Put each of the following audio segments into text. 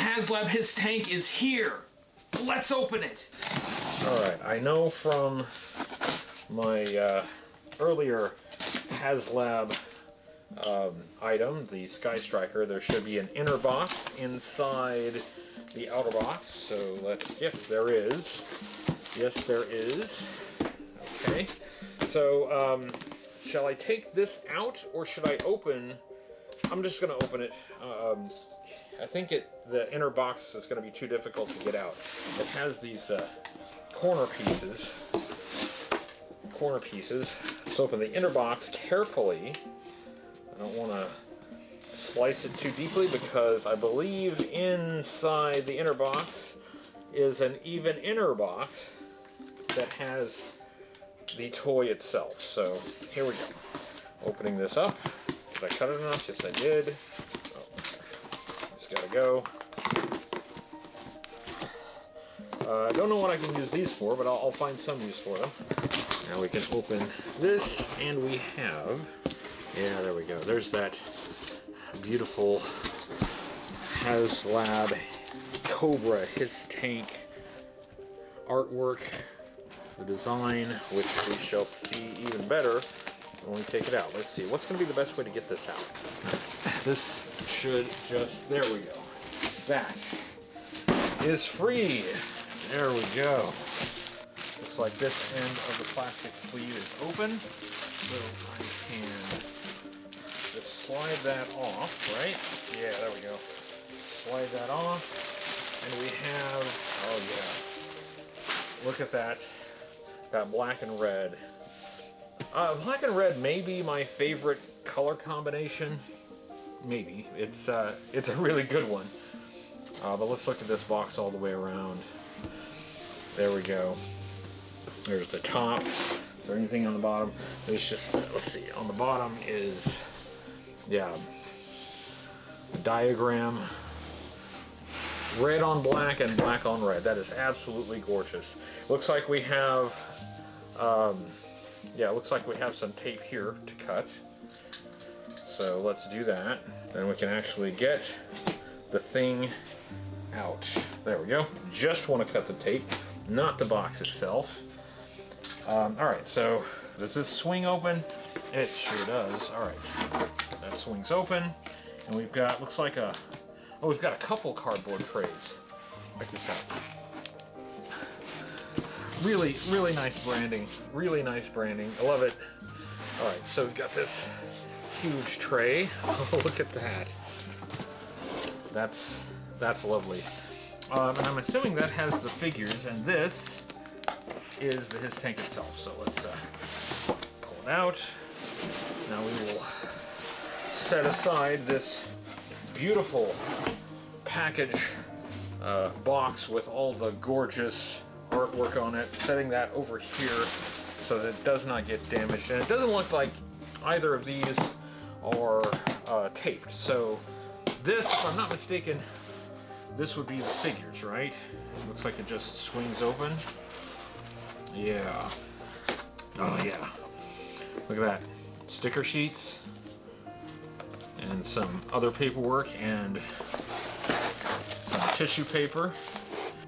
HasLab HISS Tank is here. Let's open it. All right, I know from my uh, earlier HasLab um, item, the Sky Striker, there should be an inner box inside the outer box. So let's, yes, there is. Yes, there is. Okay. So, um, shall I take this out or should I open? I'm just going to open it. Um, I think it the inner box is going to be too difficult to get out. It has these uh, corner pieces. Corner pieces. Let's open the inner box carefully. I don't want to slice it too deeply because I believe inside the inner box is an even inner box that has the toy itself. So here we go. Opening this up. Did I cut it enough? Yes, I did. Gotta go. Uh, I don't know what I can use these for, but I'll, I'll find some use for them. Now we can open this, and we have, yeah, there we go. There's that beautiful HasLab Cobra, HISS tank artwork, the design, which we shall see even better when we take it out. Let's see, what's going to be the best way to get this out? This should just, there we go. That is free. There we go. Looks like this end of the plastic sleeve is open, so I can just slide that off, right? Yeah, there we go. Slide that off, and we have, oh yeah, look at that, that black and red. Uh, black and red may be my favorite color combination. Maybe. It's, uh, it's a really good one. Uh, but let's look at this box all the way around. There we go. There's the top. Is there anything on the bottom? There's just, let's see, on the bottom is, yeah, diagram. Red on black and black on red. That is absolutely gorgeous. Looks like we have, um, yeah, looks like we have some tape here to cut. So let's do that. Then we can actually get the thing out. There we go. Just want to cut the tape, not the box itself. Um, all right, so does this swing open? It sure does. All right, that swings open, and we've got looks like a oh, we've got a couple cardboard trays. Check this out. Really, really nice branding. Really nice branding. I love it. All right, so we've got this huge tray. Oh, look at that. That's that's lovely. Um, and I'm assuming that has the figures, and this is the, HISS tank itself. So let's uh, pull it out. Now we will set aside this beautiful package uh, box with all the gorgeous artwork on it, setting that over here so that it does not get damaged. And it doesn't look like either of these are uh, taped. So this, if I'm not mistaken, this would be the figures, right? Looks like it just swings open. Yeah. Oh yeah. Look at that. Sticker sheets and some other paperwork and some tissue paper.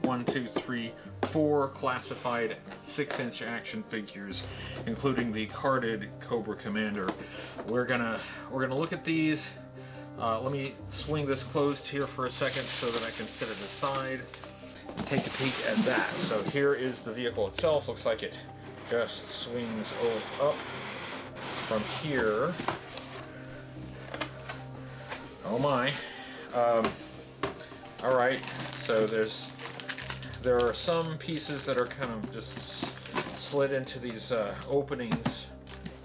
One, two, three, four classified six-inch action figures, including the carded Cobra Commander. We're gonna we're gonna look at these. Uh, let me swing this closed here for a second so that I can set it aside and take a peek at that. So here is the vehicle itself. Looks like it just swings up from here. Oh my. Um, all right, so there's there are some pieces that are kind of just slid into these uh, openings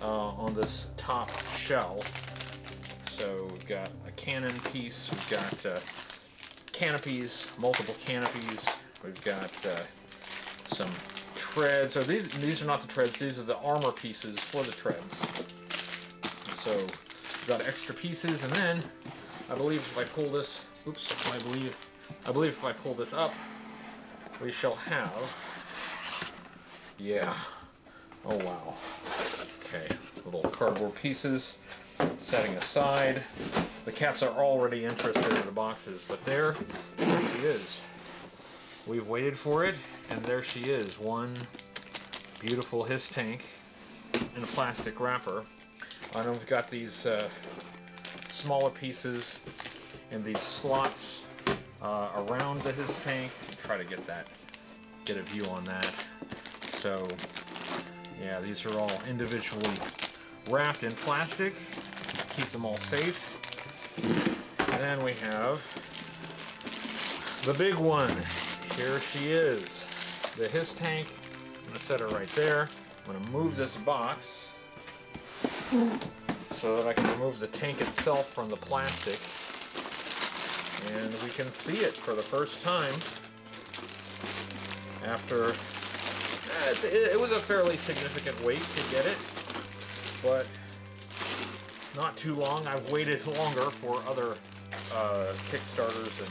uh, on this top shell. So we've got a cannon piece, we've got uh, canopies, multiple canopies, we've got uh, some treads. So these, these are not the treads, these are the armor pieces for the treads. So we've got extra pieces, and then I believe if I pull this, oops, I believe, I believe if I pull this up, we shall have, yeah, oh wow, okay, little cardboard pieces, setting aside. The cats are already interested in the boxes, but there she is. We've waited for it, and there she is. One beautiful HISS tank in a plastic wrapper. Know we've got these uh, smaller pieces and these slots uh, around the HISS tank. Try to get that, get a view on that. So, yeah, these are all individually wrapped in plastic. Keep them all safe. And then we have the big one. Here she is. The HISS tank. I'm to set her right there. I'm to move this box so that I can remove the tank itself from the plastic. And we can see it for the first time after... Eh, it, it was a fairly significant wait to get it, but not too long. I've waited longer for other uh, Kickstarters and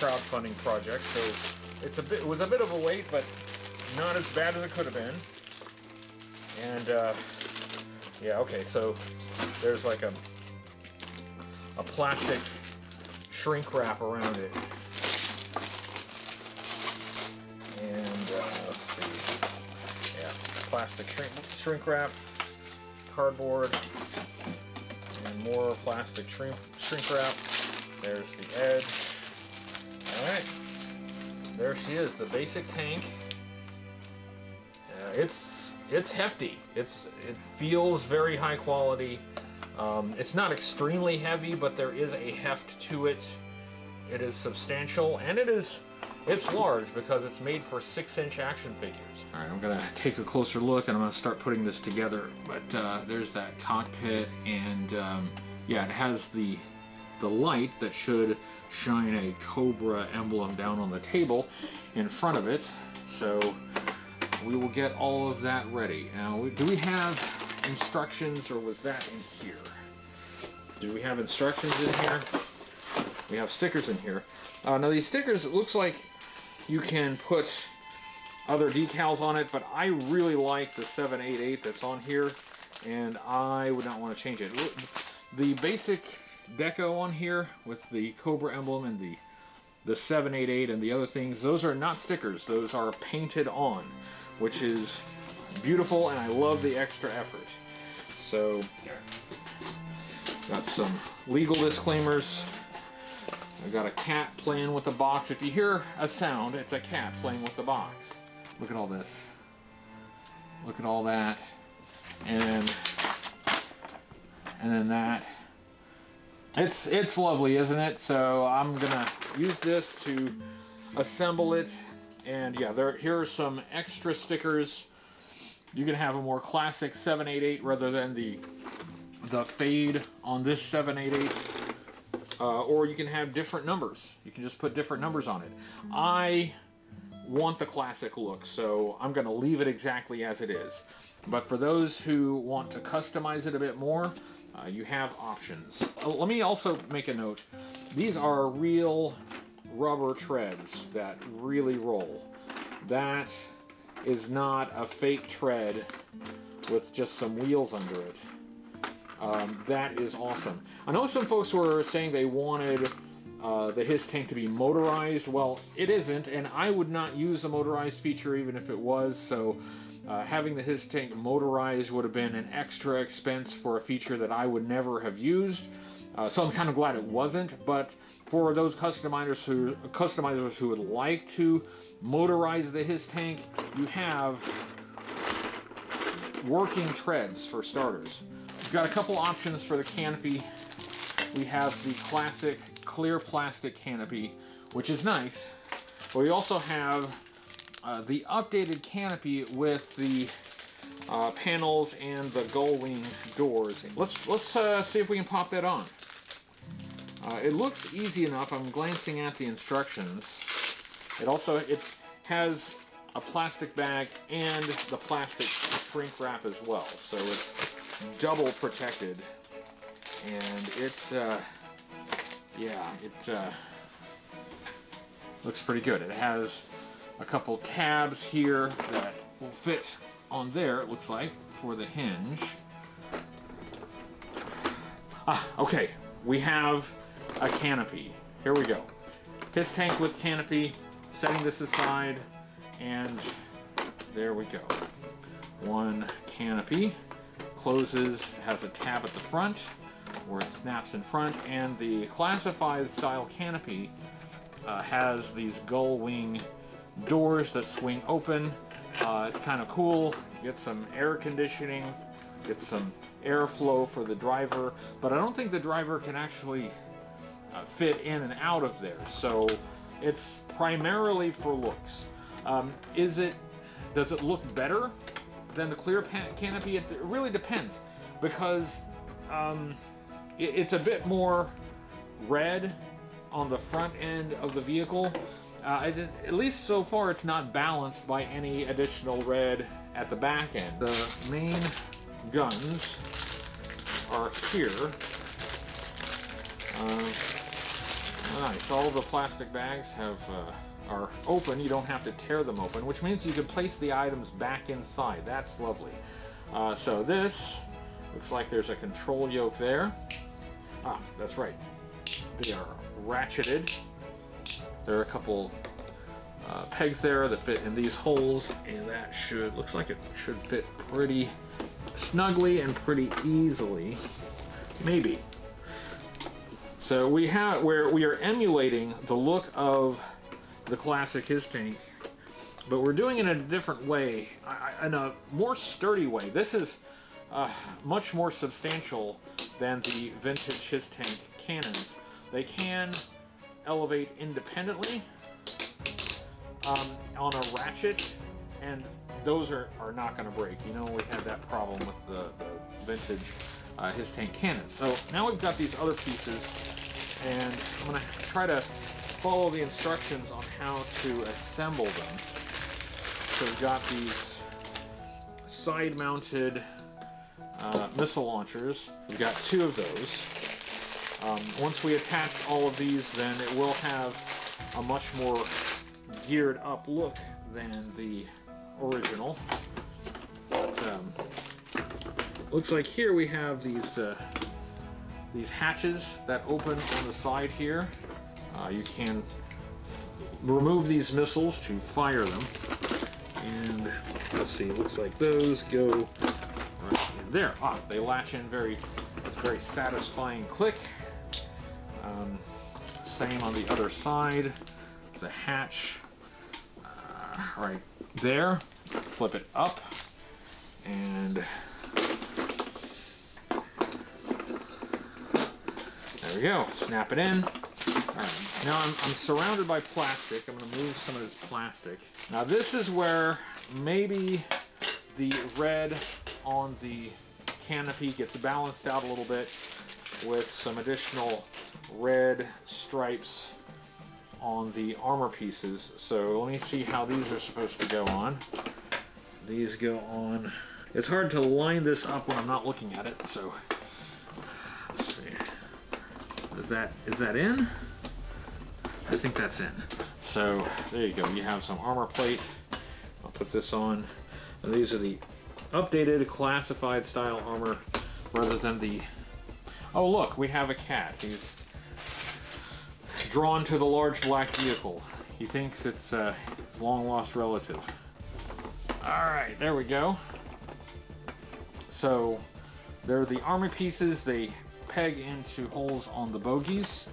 crowdfunding projects, so it's a bit. It was a bit of a wait, but not as bad as it could have been. And uh, yeah, okay, so there's like a a plastic shrink wrap around it. And uh, let's see, yeah, plastic shrink shrink wrap, cardboard, and more plastic shrink shrink wrap. There's the edge. All right, there she is, the basic tank. Uh, it's it's hefty. It's it feels very high quality. Um, it's not extremely heavy, but there is a heft to it. It is substantial, and it is it's large because it's made for six-inch action figures. All right, I'm gonna take a closer look, and I'm gonna start putting this together. But uh, there's that cockpit, and um, yeah, it has the the light that should shine a Cobra emblem down on the table in front of it. So we will get all of that ready. Now, do we have instructions or was that in here? Do we have instructions in here? We have stickers in here. Uh, now these stickers, it looks like you can put other decals on it, but I really like the 788 that's on here, and I would not want to change it. The basic deco on here with the Cobra emblem and the the 788 and the other things, those are not stickers. Those are painted on, which is beautiful, and I love the extra effort. So, got some legal disclaimers. I got a cat playing with the box. If you hear a sound, it's a cat playing with the box. Look at all this. Look at all that. And and then that. It's it's lovely, isn't it? So I'm gonna use this to assemble it. And yeah, there here are some extra stickers. You can have a more classic 788 rather than the the fade on this 788. Uh, or you can have different numbers. You can just put different numbers on it. I want the classic look, so I'm going to leave it exactly as it is. But for those who want to customize it a bit more, uh, you have options. Uh, let me also make a note. These are real rubber treads that really roll. That is not a fake tread with just some wheels under it. Um, that is awesome. I know some folks were saying they wanted uh, the HISS tank to be motorized. Well, it isn't, and I would not use a motorized feature even if it was, so uh, having the HISS tank motorized would have been an extra expense for a feature that I would never have used. Uh, so I'm kind of glad it wasn't, but for those customizers who customizers who would like to motorize the HISS tank, you have working treads for starters. We've got a couple options for the canopy. We have the classic clear plastic canopy, which is nice. But we also have uh, the updated canopy with the uh, panels and the gull wing doors. Let's let's uh, see if we can pop that on. Uh, it looks easy enough. I'm glancing at the instructions. It also it has a plastic bag and the plastic shrink wrap as well, so it's double protected. And it's uh, yeah, it uh, looks pretty good. It has a couple tabs here that will fit on there, it looks like, for the hinge. Ah, okay, we have a canopy. Here we go. HISS tank with canopy, setting this aside, and there we go. One canopy closes, has a tab at the front where it snaps in front, and the classified style canopy uh, has these gull wing doors that swing open. Uh, it's kind of cool. Get some air conditioning, get some airflow for the driver, but I don't think the driver can actually uh, fit in and out of there. So it's primarily for looks. Um, is it? Does it look better than the clear canopy? It, it, really depends because um, it, it's a bit more red on the front end of the vehicle. Uh, at least so far, it's not balanced by any additional red at the back end. The main guns are here. Uh, nice. All the plastic bags have uh, are open. You don't have to tear them open, which means you can place the items back inside. That's lovely. Uh, so this looks like there's a control yoke there. Ah, that's right. They are ratcheted. There are a couple uh, pegs there that fit in these holes, and that should looks like it should fit pretty snugly and pretty easily. Maybe. So we have where we are emulating the look of the classic HISS tank, but we're doing it in a different way, in a more sturdy way. This is uh, much more substantial than the vintage HISS tank cannons. They can elevate independently um, on a ratchet, and those are, are not going to break. You know, we had that problem with the, the vintage uh, HISS tank cannons. So now we've got these other pieces, and I'm going to try to follow the instructions on how to assemble them. So we've got these side-mounted uh, missile launchers. We've got two of those. Um, once we attach all of these, then it will have a much more geared up look than the original. But, um, looks like here we have these uh, these hatches that open on the side here. Uh, you can remove these missiles to fire them. And let's see, looks like those go right in there. Ah, they latch in very, it's very satisfying click. Um, same on the other side. It's a hatch uh, right there. Flip it up and there we go. Snap it in. Now I'm, I'm surrounded by plastic. I'm going to move some of this plastic. Now this is where maybe the red on the canopy gets balanced out a little bit with some additional red stripes on the armor pieces. So let me see how these are supposed to go on. These go on. It's hard to line this up when I'm not looking at it, so let's see. Is that is that in? I think that's in. So there you go. You have some armor plate. I'll put this on. And these are the updated classified style armor rather than the... Oh look, we have a cat. He's drawn to the large black vehicle. He thinks it's uh, his long lost relative. Alright, there we go. So, they're the armor pieces. They peg into holes on the bogies.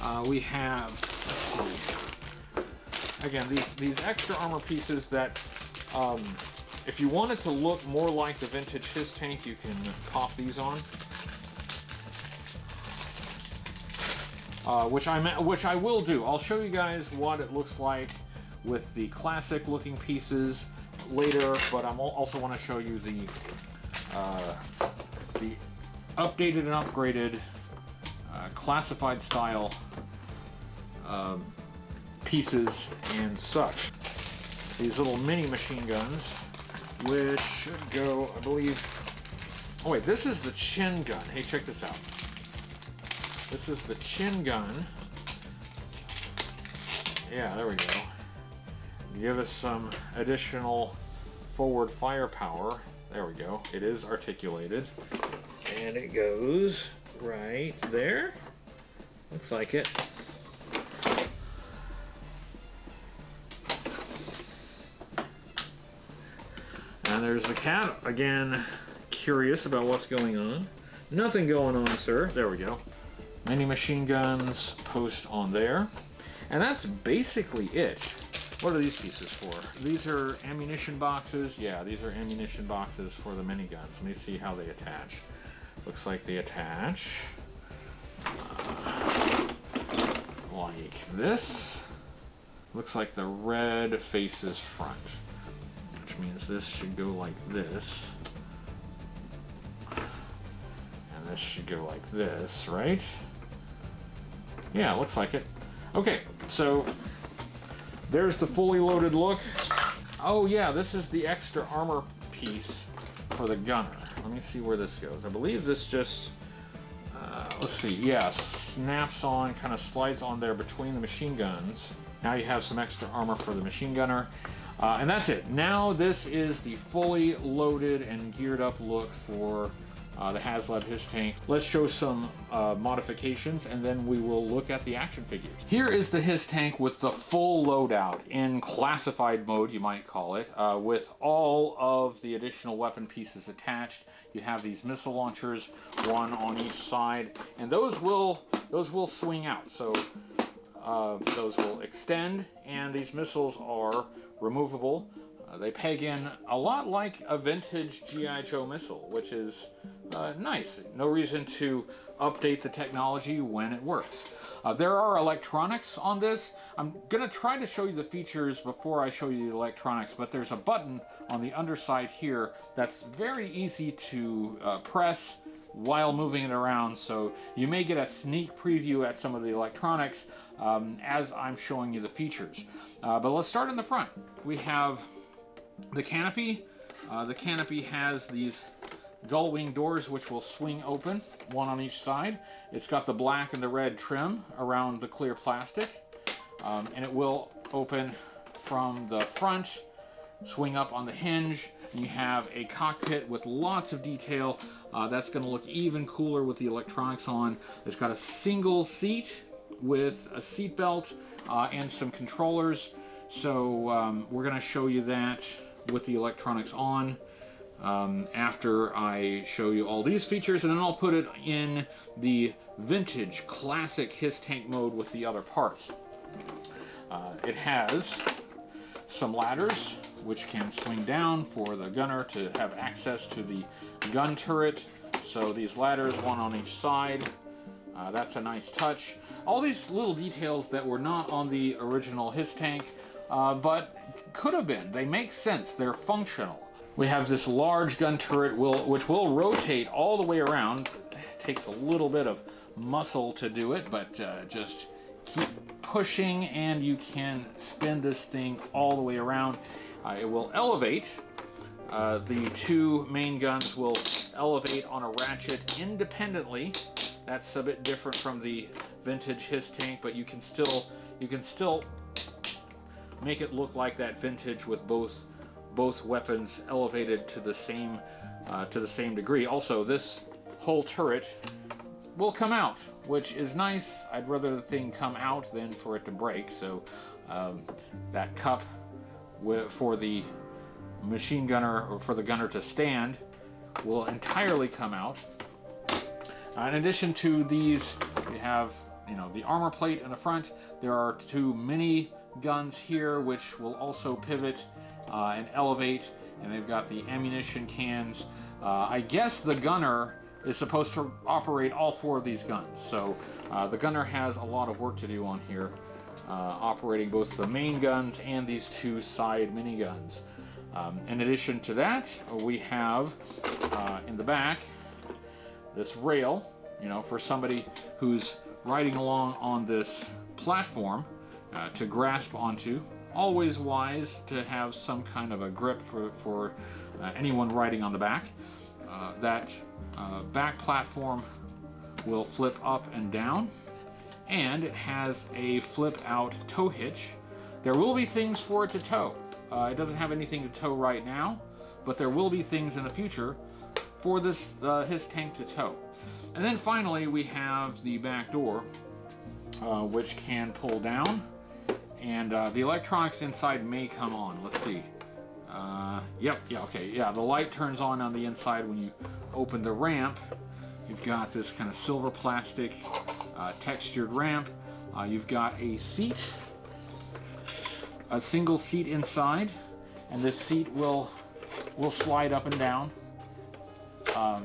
Uh, we have, again, these, these extra armor pieces that, um, if you want it to look more like the vintage HISS tank, you can pop these on. Uh, which I which I will do. I'll show you guys what it looks like with the classic looking pieces later, but I also want to show you the uh, the updated and upgraded uh, classified style um, pieces and such. These little mini machine guns, which should go, I believe. Oh wait, this is the chin gun. Hey, check this out. This is the chin gun. Yeah, there we go. Give us some additional forward firepower. There we go. It is articulated. And it goes right there. Looks like it. And there's the cat again, curious about what's going on. Nothing going on, sir. There we go. Mini machine guns post on there. And that's basically it. What are these pieces for? These are ammunition boxes. Yeah, these are ammunition boxes for the miniguns. Let me see how they attach. Looks like they attach uh, like this. Looks like the red faces front, which means this should go like this. And this should go like this, right? Yeah, looks like it. Okay, so there's the fully loaded look. Oh yeah, this is the extra armor piece for the gunner. Let me see where this goes. I believe this just, uh, let's see, yeah, snaps on, kind of slides on there between the machine guns. Now you have some extra armor for the machine gunner. Uh, and that's it. Now this is the fully loaded and geared up look for uh, the HasLab HISS Tank. Let's show some uh, modifications and then we will look at the action figures. Here is the HISS Tank with the full loadout in classified mode, you might call it, uh, with all of the additional weapon pieces attached. You have these missile launchers, one on each side, and those will those will swing out. So uh, those will extend, and these missiles are removable. Uh, they peg in a lot like a vintage G.I. Joe missile, which is uh, nice. No reason to update the technology when it works. Uh, there are electronics on this. I'm going to try to show you the features before I show you the electronics, but there's a button on the underside here that's very easy to uh, press while moving it around, so you may get a sneak preview at some of the electronics um, as I'm showing you the features. Uh, but let's start in the front. We have the canopy. Uh, the canopy has these gull wing doors which will swing open, one on each side. It's got the black and the red trim around the clear plastic, um, and it will open from the front, swing up on the hinge, and you have a cockpit with lots of detail. Uh, that's going to look even cooler with the electronics on. It's got a single seat with a seat belt uh, and some controllers. So um, we're going to show you that with the electronics on um, after I show you all these features and then I'll put it in the vintage classic HISS tank mode with the other parts. Uh, it has some ladders which can swing down for the gunner to have access to the gun turret. So these ladders, one on each side, uh, that's a nice touch. All these little details that were not on the original HISS tank, uh, but could have been. They make sense. They're functional. We have this large gun turret will, which will rotate all the way around. It takes a little bit of muscle to do it, but uh, just keep pushing and you can spin this thing all the way around. Uh, it will elevate. Uh, the two main guns will elevate on a ratchet independently. That's a bit different from the vintage HISS tank, but you can still you can still make it look like that vintage with both both weapons elevated to the same uh, to the same degree. Also, this whole turret will come out, which is nice. I'd rather the thing come out than for it to break. So um, that cup for the machine gunner or for the gunner to stand will entirely come out. Uh, in addition to these, we have you know the armor plate in the front. There are two mini guns here, which will also pivot uh, and elevate, and they've got the ammunition cans. Uh, I guess the gunner is supposed to operate all four of these guns, so uh, the gunner has a lot of work to do on here, uh, operating both the main guns and these two side miniguns. Um, in addition to that, we have uh, in the back this rail, you know, for somebody who's riding along on this platform uh, to grasp onto always wise to have some kind of a grip for, for uh, anyone riding on the back. Uh, that uh, back platform will flip up and down and it has a flip out tow hitch. There will be things for it to tow. Uh, it doesn't have anything to tow right now, but there will be things in the future for this Hiss tank to tow. And then finally we have the back door, which can pull down and uh, the electronics inside may come on. Let's see. Uh, yep, yeah, okay, yeah. The light turns on on the inside when you open the ramp. You've got this kind of silver plastic uh, textured ramp. Uh, you've got a seat, a single seat inside, and this seat will will slide up and down. Um,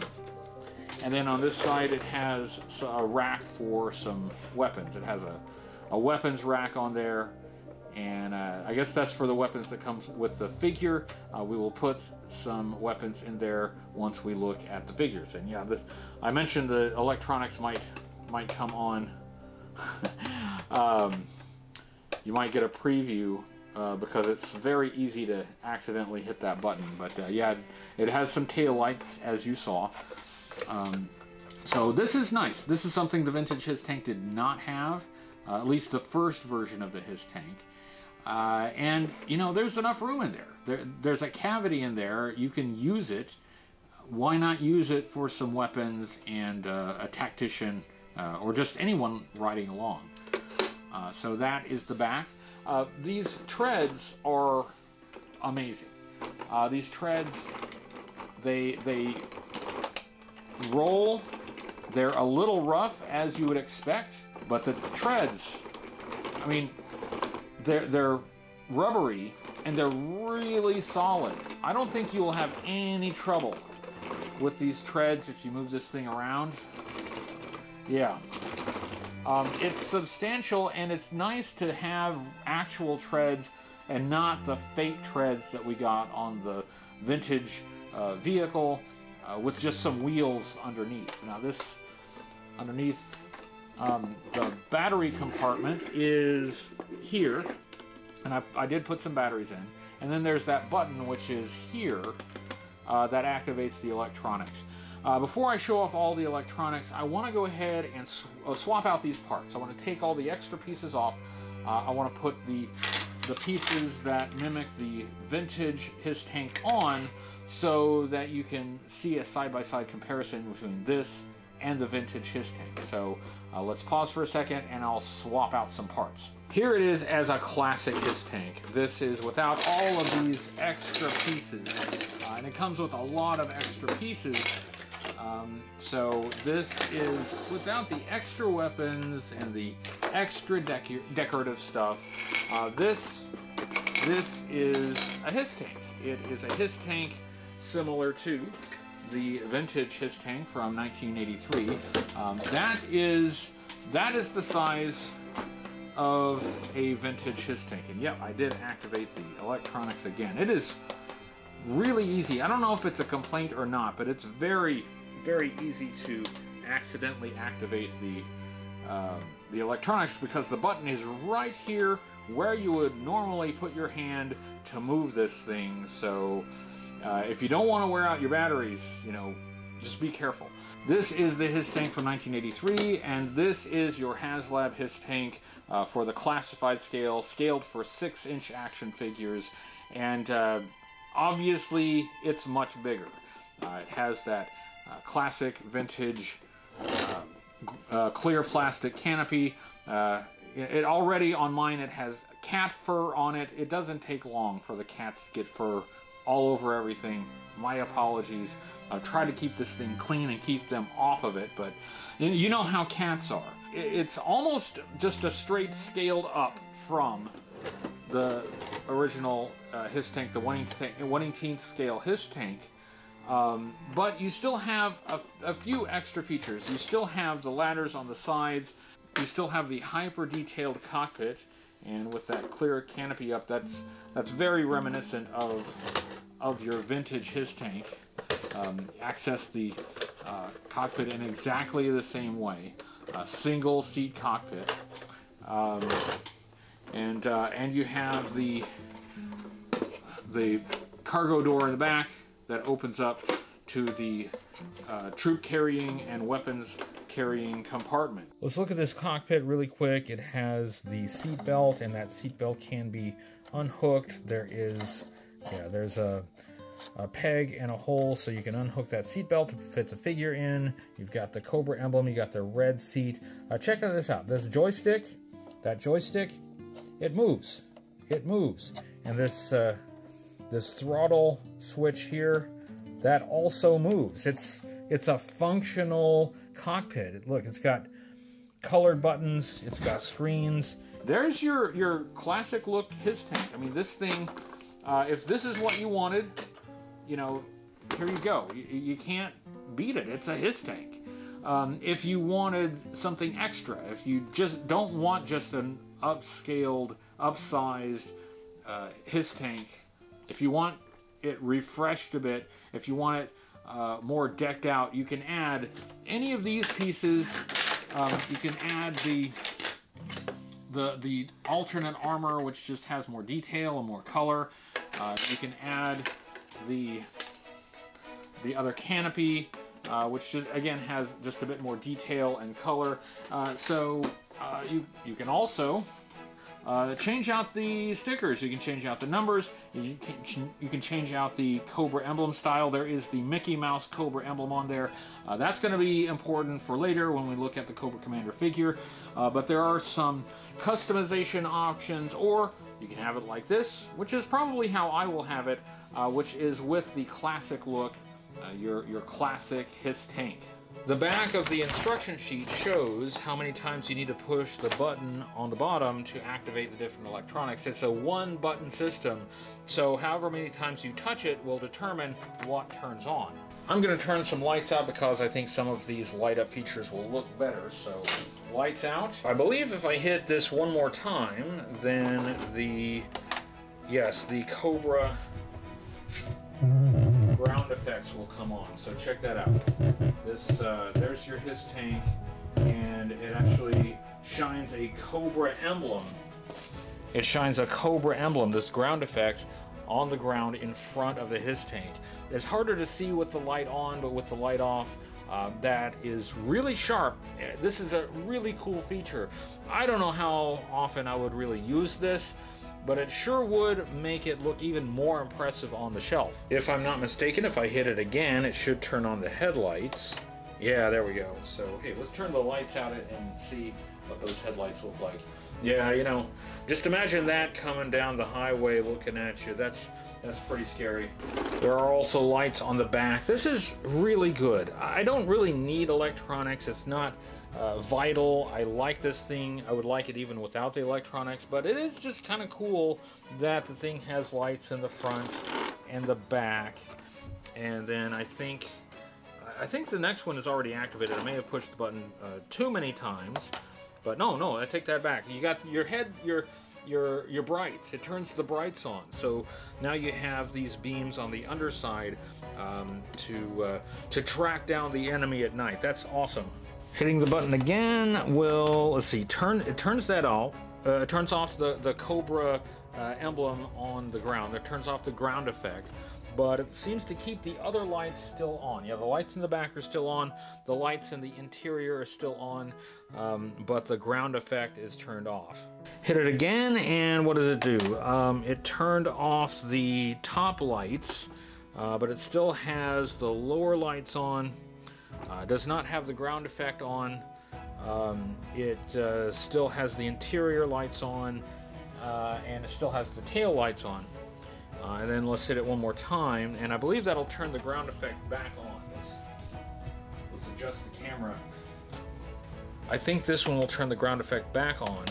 and then on this side, it has a rack for some weapons. It has a, a weapons rack on there, and uh, I guess that's for the weapons that comes with the figure. Uh, we will put some weapons in there once we look at the figures. And yeah, this, I mentioned the electronics might might come on. um, you might get a preview uh, because it's very easy to accidentally hit that button. But uh, yeah, it has some tail lights as you saw. Um, so this is nice. This is something the vintage HISS Tank did not have, uh, at least the first version of the HISS Tank. Uh, and, you know, there's enough room in there. there. There's a cavity in there. You can use it. Why not use it for some weapons and uh, a tactician uh, or just anyone riding along? Uh, so that is the back. Uh, these treads are amazing. these treads, they, they roll. They're a little rough, as you would expect, but the treads, I mean, they're, they're rubbery and they're really solid. I don't think you will have any trouble with these treads if you move this thing around. Yeah. Um, it's substantial and it's nice to have actual treads and not the fake treads that we got on the vintage uh, vehicle uh, with just some wheels underneath. Now this underneath um, the battery compartment is here, and I, I, did put some batteries in. And then there's that button which is here uh, that activates the electronics. Uh, before I show off all the electronics, I want to go ahead and sw uh, swap out these parts. I want to take all the extra pieces off. Uh, I want to put the the pieces that mimic the vintage HISS Tank on so that you can see a side-by-side -side comparison between this and the vintage HISS Tank. So uh, let's pause for a second and I'll swap out some parts. Here it is as a classic HISS Tank. This is without all of these extra pieces. Uh, and it comes with a lot of extra pieces. Um, so this is without the extra weapons and the extra decorative stuff. Uh, this this is a HISS Tank. It is a HISS Tank similar to the vintage HISS Tank from 1983. Um, that is that is the size of a vintage HISS Tank. And yep, I did activate the electronics again. It is really easy. I don't know if it's a complaint or not, but it's very, very easy to accidentally activate the uh, the electronics because the button is right here where you would normally put your hand to move this thing. So uh, if you don't want to wear out your batteries, you know, just be careful. This is the HISS Tank from 1983, and this is your HasLab HISS Tank uh, for the classified scale, scaled for 6-inch action figures, and uh, obviously it's much bigger. Uh, it has that uh, classic vintage uh, uh, clear plastic canopy. It already on mine it has cat fur on it. It doesn't take long for the cats to get fur all over everything. My apologies. I've tried to keep this thing clean and keep them off of it, but you know how cats are. It's almost just a straight scaled up from the original uh, HISS Tank, the 1 18th scale HISS Tank. Um, but you still have a, a, few extra features. You still have the ladders on the sides. You still have the hyper detailed cockpit, and with that clear canopy up, that's that's very reminiscent of of your vintage HISS Tank. Um, access the uh, cockpit in exactly the same way, a single seat cockpit, um, and uh, and you have the the cargo door in the back that opens up to the uh, troop carrying and weapons carrying compartment. Let's look at this cockpit really quick. It has the seat belt, and that seat belt can be unhooked. There is, yeah, there's a, a peg and a hole so you can unhook that seat belt to fit the figure in. You've got the Cobra emblem, you got the red seat. Uh, check this out. This joystick, that joystick, it moves. It moves. And this uh, this throttle switch here, that also moves. It's it's a functional cockpit. Look, it's got colored buttons, it's got screens. There's your your classic look HISS tank. I mean, this thing, uh, if this is what you wanted, you know, here you go. You, you can't beat it. It's a HISS tank. Um, if you wanted something extra, if you just don't want just an upscaled, upsized uh, HISS tank, if you want it refreshed a bit, if you want it uh, more decked out, you can add any of these pieces. Um, you can add the the the alternate armor, which just has more detail and more color. Uh, you can add the the other canopy, uh, which just again has just a bit more detail and color. Uh, so uh, you you can also uh, change out the stickers. You can change out the numbers. You can, you can change out the Cobra emblem style. There is the Mickey Mouse Cobra emblem on there. Uh, that's going to be important for later when we look at the Cobra Commander figure. Uh, but there are some customization options, or you can have it like this, which is probably how I will have it, uh, which is with the classic look, uh, your, your classic HISS tank. The back of the instruction sheet shows how many times you need to push the button on the bottom to activate the different electronics. It's a one button system, so however many times you touch it will determine what turns on. I'm going to turn some lights out because I think some of these light up features will look better, so lights out. I believe if I hit this one more time, then the, yes, the Cobra ground effects will come on. So check that out. This uh, there's your HISS tank, and it actually shines a Cobra emblem. It shines a Cobra emblem, this ground effect, on the ground in front of the HISS tank. It's harder to see with the light on, but with the light off, uh, that is really sharp. This is a really cool feature. I don't know how often I would really use this but it sure would make it look even more impressive on the shelf. If I'm not mistaken, if I hit it again, it should turn on the headlights. Yeah, there we go. So, hey, let's turn the lights out and see what those headlights look like. Yeah, you know, just imagine that coming down the highway looking at you. That's that's pretty scary. There are also lights on the back. This is really good. I don't really need electronics. It's not uh, vital. I like this thing. I would like it even without the electronics, but it is just kind of cool that the thing has lights in the front and the back. And then I think I think the next one is already activated. I may have pushed the button uh, too many times, but no, no, I take that back. You got your head, your your your brights. It turns the brights on. So now you have these beams on the underside um, to uh, to track down the enemy at night. That's awesome. Hitting the button again will, let's see, turn it turns that off. Uh, it turns off the, the Cobra uh, emblem on the ground. It turns off the ground effect, but it seems to keep the other lights still on. Yeah, the lights in the back are still on. The lights in the interior are still on, um, but the ground effect is turned off. Hit it again, and what does it do? Um, it turned off the top lights, uh, but it still has the lower lights on uh, does not have the ground effect on. Um, it uh, still has the interior lights on, uh, and it still has the tail lights on. Uh, and then let's hit it one more time, and I believe that'll turn the ground effect back on. Let's, let's adjust the camera. I think this one will turn the ground effect back on.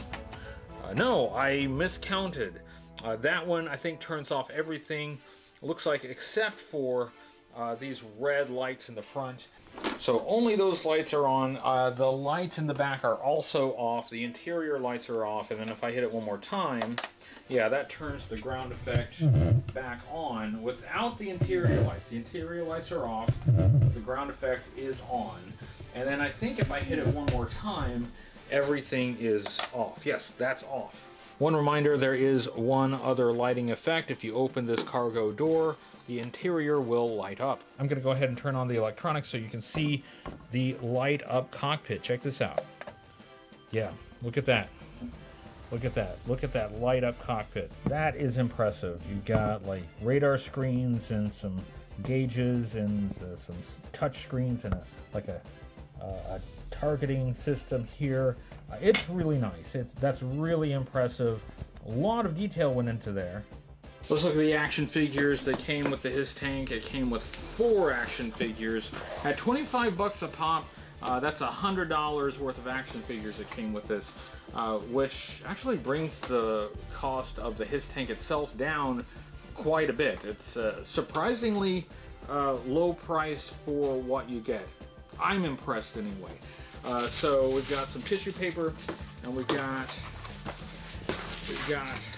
Uh, no, I miscounted. Uh, that one I think turns off everything, looks like except for uh, these red lights in the front. So only those lights are on. Uh, the lights in the back are also off. The interior lights are off. And then if I hit it one more time, yeah, that turns the ground effect back on without the interior lights. The interior lights are off, the ground effect is on. And then I think if I hit it one more time, everything is off. Yes, that's off. One reminder, there is one other lighting effect. If you open this cargo door, the interior will light up. I'm gonna go ahead and turn on the electronics so you can see the light up cockpit. Check this out. Yeah, look at that. Look at that. Look at that light up cockpit. That is impressive. You've got like radar screens and some gauges and uh, some touch screens and a, like a, uh, a targeting system here. Uh, it's really nice. It's That's really impressive. A lot of detail went into there. Let's look at the action figures that came with the HISS Tank. It came with four action figures at 25 bucks a pop. Uh, that's $100 worth of action figures that came with this, uh, which actually brings the cost of the HISS Tank itself down quite a bit. It's uh, surprisingly uh, low priced for what you get. I'm impressed anyway. Uh, so we've got some tissue paper, and we've got we've got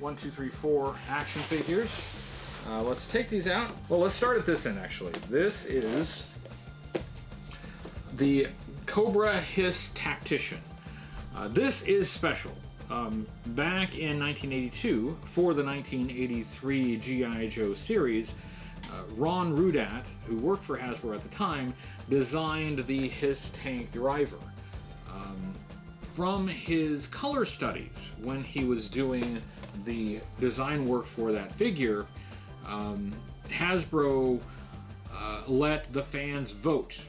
one, two, three, four action figures. Uh, let's take these out. Well, let's start at this end actually. This is the Cobra Hiss Tactician. Uh, this is special. Um, back in 1982, for the 1983 G.I. Joe series, uh, Ron Rudat, who worked for Hasbro at the time, designed the Hiss tank driver. Um, from his color studies, when he was doing the design work for that figure, um, Hasbro uh, let the fans vote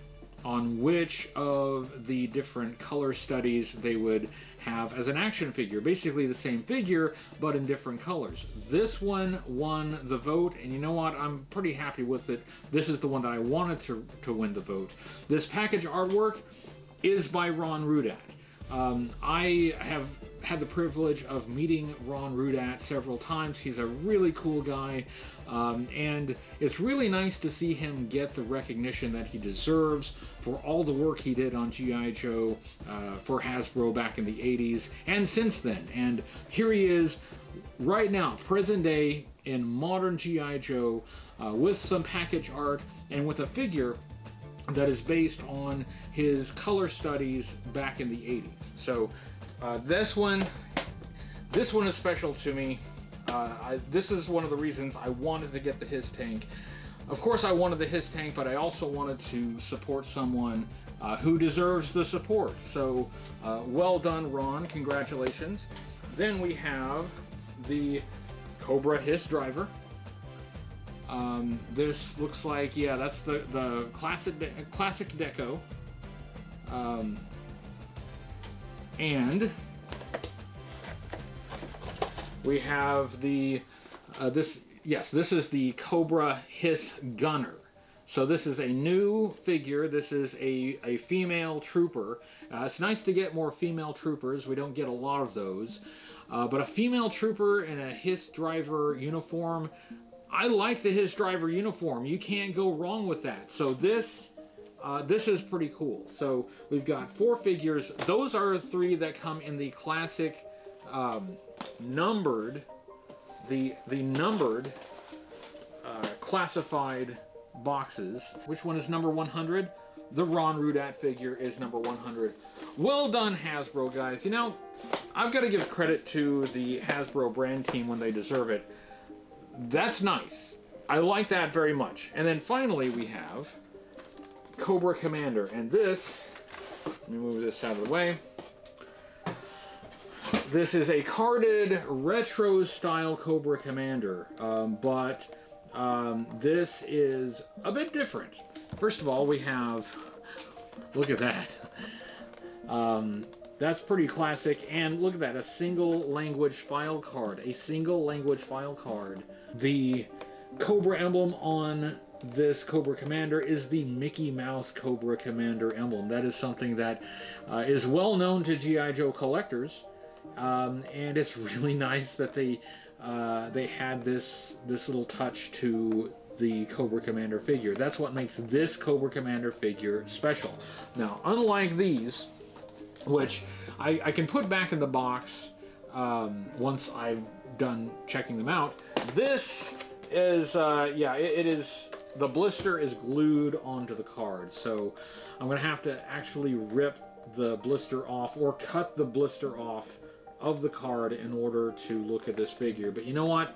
on which of the different color studies they would have as an action figure. Basically the same figure, but in different colors. This one won the vote, and you know what? I'm pretty happy with it. This is the one that I wanted to, to win the vote. This package artwork is by Ron Rudat. Um, I have had the privilege of meeting Ron Rudat several times. He's a really cool guy, um, and it's really nice to see him get the recognition that he deserves for all the work he did on G.I. Joe uh, for Hasbro back in the 80s and since then. And here he is right now, present day, in modern G.I. Joe, uh, with some package art and with a figure that is based on his color studies back in the 80s. So uh, this one, this one is special to me. Uh, I, this is one of the reasons I wanted to get the HISS tank. Of course, I wanted the HISS tank, but I also wanted to support someone uh, who deserves the support. So, uh, well done, Ron. Congratulations. Then we have the Cobra Hiss driver. Um, this looks like, yeah, that's the, the classic, de classic deco. Um, and we have the, uh, this, yes, this is the Cobra Hiss Gunner. So this is a new figure. This is a, a female trooper. Uh, it's nice to get more female troopers. We don't get a lot of those. Uh, but a female trooper in a Hiss driver uniform, I like the HISS driver uniform. You can't go wrong with that. So this uh, this is pretty cool. So we've got four figures. Those are three that come in the classic um, numbered, the the numbered uh, classified boxes. Which one is number 100? The Ron Rudat figure is number 100. Well done, Hasbro guys. You know, I've got to give credit to the Hasbro brand team when they deserve it. That's nice. I like that very much. And then finally we have Cobra Commander. And this, let me move this out of the way. This is a carded retro style Cobra Commander, um, but um, this is a bit different. First of all, we have, look at that. Um, that's pretty classic, and look at that, a single language file card. A single language file card. The Cobra emblem on this Cobra Commander is the Mickey Mouse Cobra Commander emblem. That is something that uh, is well known to G.I. Joe collectors, um, and it's really nice that they uh, they had this this little touch to the Cobra Commander figure. That's what makes this Cobra Commander figure special. Now, unlike these, which I, I can put back in the box um, once I've done checking them out, this is, uh, yeah, it, it is, the blister is glued onto the card. So I'm going to have to actually rip the blister off or cut the blister off of the card in order to look at this figure. But you know what?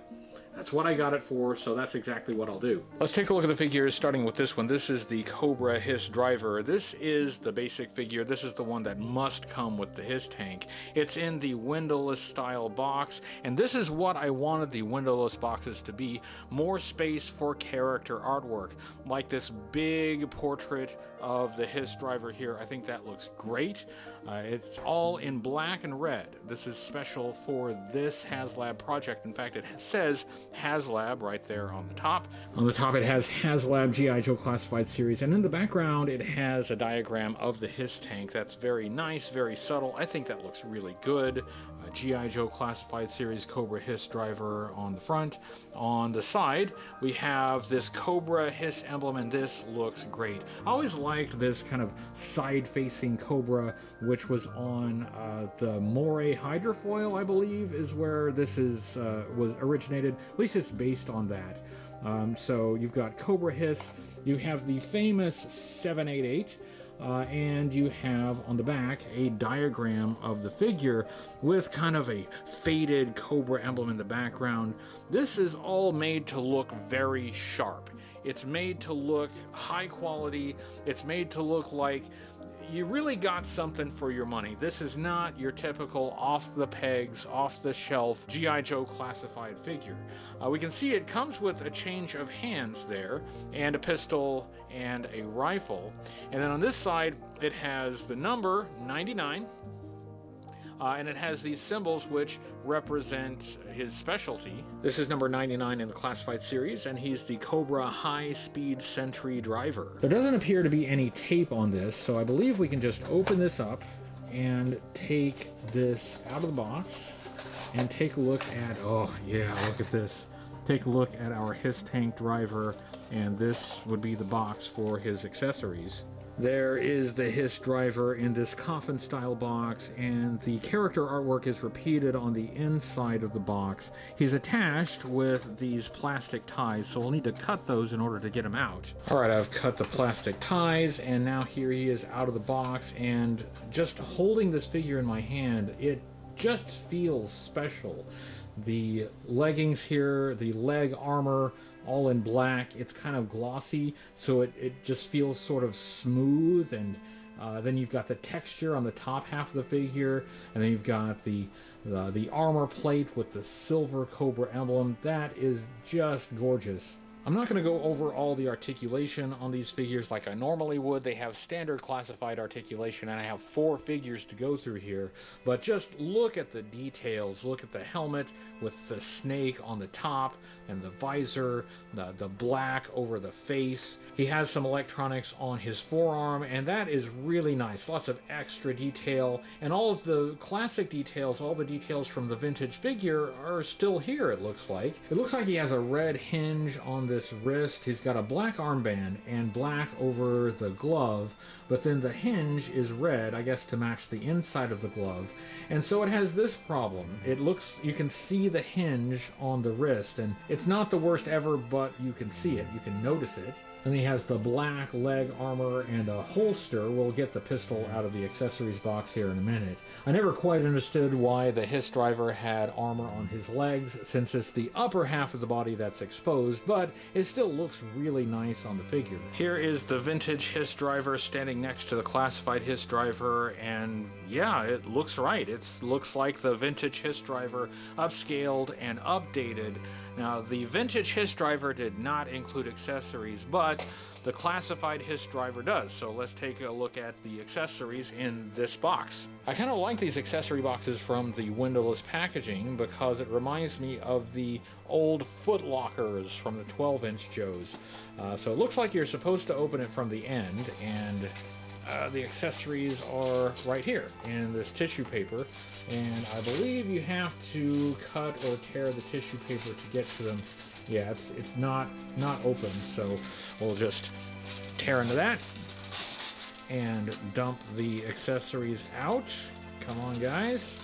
That's what I got it for, so that's exactly what I'll do. Let's take a look at the figures, starting with this one. This is the Cobra Hiss Driver. This is the basic figure. This is the one that must come with the Hiss tank. It's in the windowless style box, and this is what I wanted the windowless boxes to be. More space for character artwork, like this big portrait of the Hiss Driver here. I think that looks great. Uh, it's all in black and red. This is special for this HasLab project. In fact, it says HasLab right there on the top. On the top, it has HasLab G.I. Joe Classified Series, and in the background, it has a diagram of the Hiss tank. That's very nice, very subtle. I think that looks really good. G.I. Joe Classified Series Cobra Hiss driver on the front. On the side, we have this Cobra Hiss emblem, and this looks great. I always liked this kind of side-facing Cobra, which was on uh, the Moray Hydrofoil, I believe, is where this is uh, was originated. At least it's based on that. Um, so you've got Cobra Hiss, you have the famous 788, uh, and you have on the back a diagram of the figure with kind of a faded Cobra emblem in the background. This is all made to look very sharp. It's made to look high quality. It's made to look like you really got something for your money. This is not your typical off the pegs, off the shelf G.I. Joe classified figure. Uh, we can see it comes with a change of hands there, and a pistol and a rifle. And then on this side, it has the number 99 uh, and it has these symbols which represent his specialty. This is number 99 in the classified series, and he's the Cobra High Speed Sentry Driver. There doesn't appear to be any tape on this, so I believe we can just open this up and take this out of the box and take a look at, oh yeah, look at this. Take a look at our HISS Tank driver, and this would be the box for his accessories. There is the Hiss driver in this coffin style box, and the character artwork is repeated on the inside of the box. He's attached with these plastic ties, so we'll need to cut those in order to get him out. Alright, I've cut the plastic ties, and now here he is out of the box, and just holding this figure in my hand, it just feels special. The leggings here, the leg armor, all in black. It's kind of glossy, so it, it just feels sort of smooth. And uh, then you've got the texture on the top half of the figure, and then you've got the the, the armor plate with the silver Cobra emblem. That is just gorgeous. I'm not going to go over all the articulation on these figures like I normally would. They have standard classified articulation, and I have four figures to go through here. But just look at the details. Look at the helmet with the snake on the top and the visor, the, the black over the face. He has some electronics on his forearm, and that is really nice. Lots of extra detail, and all of the classic details, all the details from the vintage figure are still here, it looks like. It looks like he has a red hinge on the this wrist. He's got a black armband and black over the glove, but then the hinge is red, I guess to match the inside of the glove. And so it has this problem. It looks, you can see the hinge on the wrist, and it's not the worst ever, but you can see it, you can notice it. Then he has the black leg armor and a holster. We'll get the pistol out of the accessories box here in a minute. I never quite understood why the Hiss driver had armor on his legs, since it's the upper half of the body that's exposed, but it still looks really nice on the figure. Here is the vintage Hiss driver standing next to the classified Hiss driver, and yeah, it looks right. It looks like the vintage Hiss driver upscaled and updated. Now, the vintage Hiss driver did not include accessories, but the classified Hiss driver does. So let's take a look at the accessories in this box. I kind of like these accessory boxes from the windowless packaging because it reminds me of the old foot lockers from the 12 inch Joes. Uh, so it looks like you're supposed to open it from the end and uh, the accessories are right here in this tissue paper. And I believe you have to cut or tear the tissue paper to get to them. Yeah it's it's not not open so we'll just tear into that and dump the accessories out. Come on guys.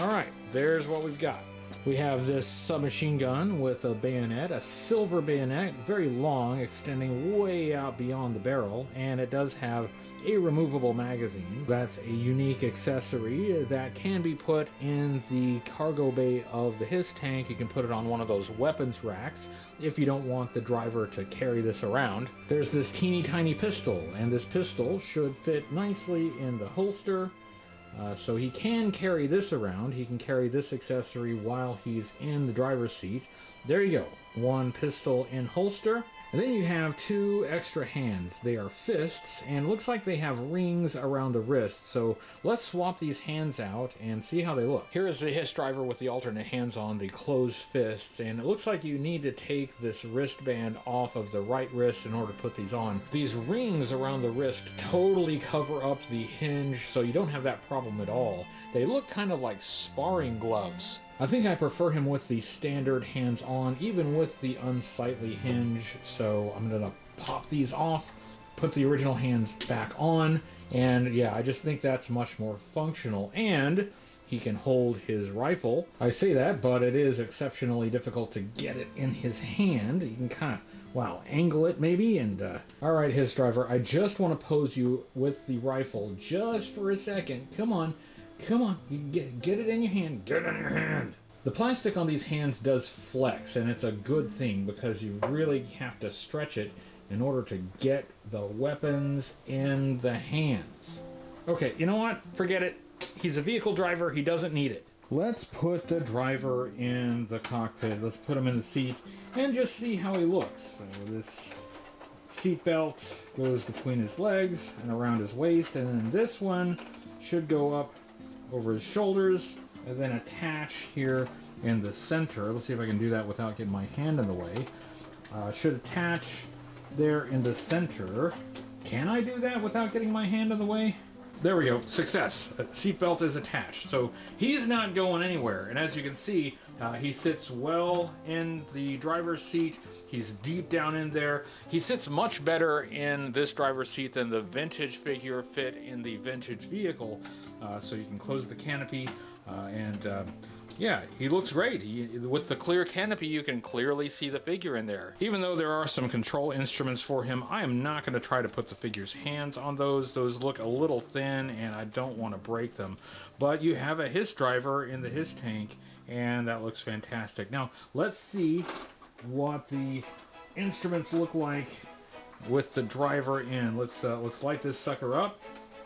All right there's what we've got We have this submachine gun with a bayonet, a silver bayonet, very long, extending way out beyond the barrel, and it does have a removable magazine. That's a unique accessory that can be put in the cargo bay of the HISS tank. You can put it on one of those weapons racks if you don't want the driver to carry this around. There's this teeny tiny pistol, and this pistol should fit nicely in the holster uh, so he can carry this around. He can carry this accessory while he's in the driver's seat. There you go. One pistol in holster. And then you have two extra hands. They are fists, and looks like they have rings around the wrist. So let's swap these hands out and see how they look. Here is the HISS driver with the alternate hands on the closed fists, and it looks like you need to take this wristband off of the right wrist in order to put these on. These rings around the wrist totally cover up the hinge, so you don't have that problem at all. They look kind of like sparring gloves. I think I prefer him with the standard hands-on, even with the unsightly hinge, so I'm gonna pop these off, put the original hands back on, and yeah, I just think that's much more functional, and he can hold his rifle. I say that, but it is exceptionally difficult to get it in his hand. You can kind of, wow, angle it maybe, and uh, all right, HISS driver, I just want to pose you with the rifle just for a second. Come on. Come on, you get, get it in your hand. Get it in your hand. The plastic on these hands does flex, and it's a good thing because you really have to stretch it in order to get the weapons in the hands. Okay, you know what? Forget it. He's a vehicle driver. He doesn't need it. Let's put the driver in the cockpit. Let's put him in the seat and just see how he looks. So this seatbelt goes between his legs and around his waist, and then this one should go up over his shoulders and then attach here in the center. Let's see if I can do that without getting my hand in the way. Uh, should attach there in the center. Can I do that without getting my hand in the way? There we go. Success. Seatbelt is attached. So he's not going anywhere. And as you can see, uh, he sits well in the driver's seat. He's deep down in there. He sits much better in this driver's seat than the vintage figure fit in the vintage vehicle. Uh, so you can close the canopy uh, and uh, yeah, he looks great. He, with the clear canopy, you can clearly see the figure in there. Even though there are some control instruments for him, I am not going to try to put the figure's hands on those. Those look a little thin, and I don't want to break them. But you have a HISS driver in the HISS tank, and that looks fantastic. Now, let's see what the instruments look like with the driver in. Let's uh, let's light this sucker up,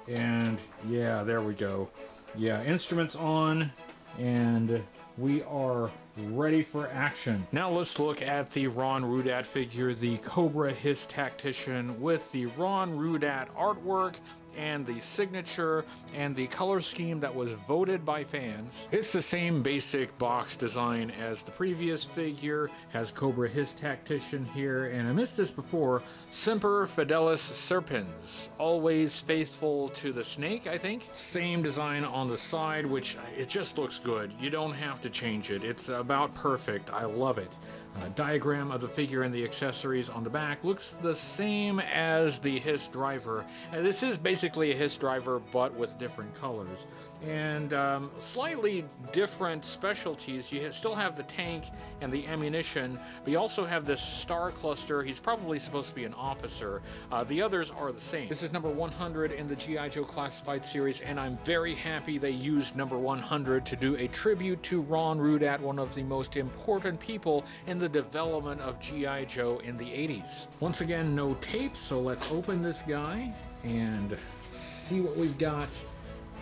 and yeah, there we go. Yeah, instruments on, and we are ready for action. Now let's look at the Ron Rudat figure, the Cobra HISS Tactician with the Ron Rudat artwork and the signature and the color scheme that was voted by fans. It's the same basic box design as the previous figure, has Cobra HISS Tactician here, and I missed this before, Semper Fidelis Serpens, always faithful to the snake, I think. Same design on the side, which it just looks good. You don't have to change it. It's about perfect. I love it. Uh, diagram of the figure and the accessories on the back looks the same as the HISS driver. Uh, this is basically a HISS driver, but with different colors. And um, slightly different specialties. You still have the tank and the ammunition, but you also have this star cluster. He's probably supposed to be an officer. Uh, the others are the same. This is number 100 in the G.I. Joe Classified series, and I'm very happy they used number 100 to do a tribute to Ron Rudat, one of the most important people in the development of G.I. Joe in the 80s. Once again, no tape, so let's open this guy and see what we've got.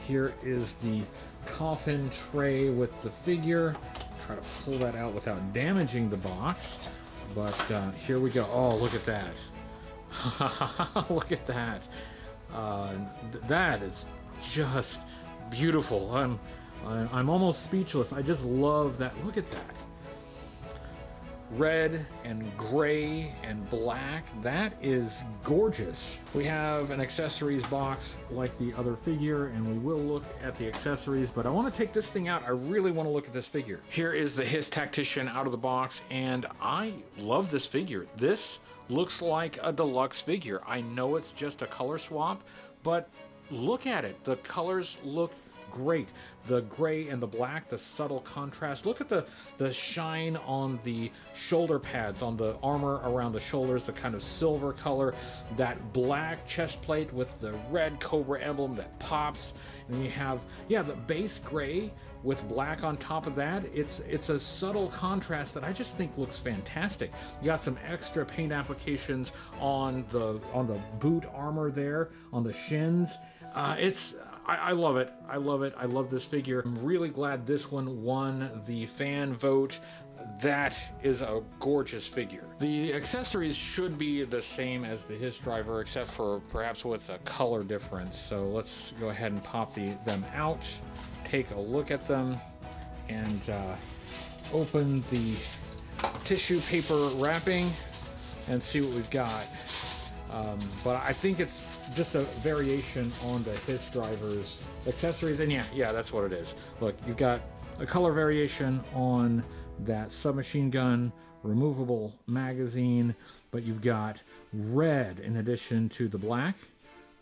Here is the coffin tray with the figure. Try to pull that out without damaging the box. But uh, here we go. Oh, look at that. look at that. Uh, th that is just beautiful. I'm, I'm almost speechless. I just love that. Look at that red and gray and black. That is gorgeous. We have an accessories box like the other figure, and we will look at the accessories, but I want to take this thing out. I really want to look at this figure. Here is the HISS Tactician out of the box, and I love this figure. This looks like a deluxe figure. I know it's just a color swap, but look at it. The colors look great. The gray and the black, the subtle contrast. Look at the, the shine on the shoulder pads, on the armor around the shoulders, the kind of silver color. That black chest plate with the red Cobra emblem that pops. And you have, yeah, the base gray with black on top of that. It's it's a subtle contrast that I just think looks fantastic. You got some extra paint applications on the on the boot armor there, on the shins. Uh, it's I, I, love it. I love it. I love this figure. I'm really glad this one won the fan vote. That is a gorgeous figure. The accessories should be the same as the Hiss driver, except for perhaps with a color difference. So let's go ahead and pop the, them out take a look at them and uh, open the tissue paper wrapping and see what we've got. Um, but I think it's just a variation on the Hiss drivers accessories. And yeah, yeah, that's what it is. Look, you've got a color variation on that submachine gun removable magazine, but you've got red in addition to the black.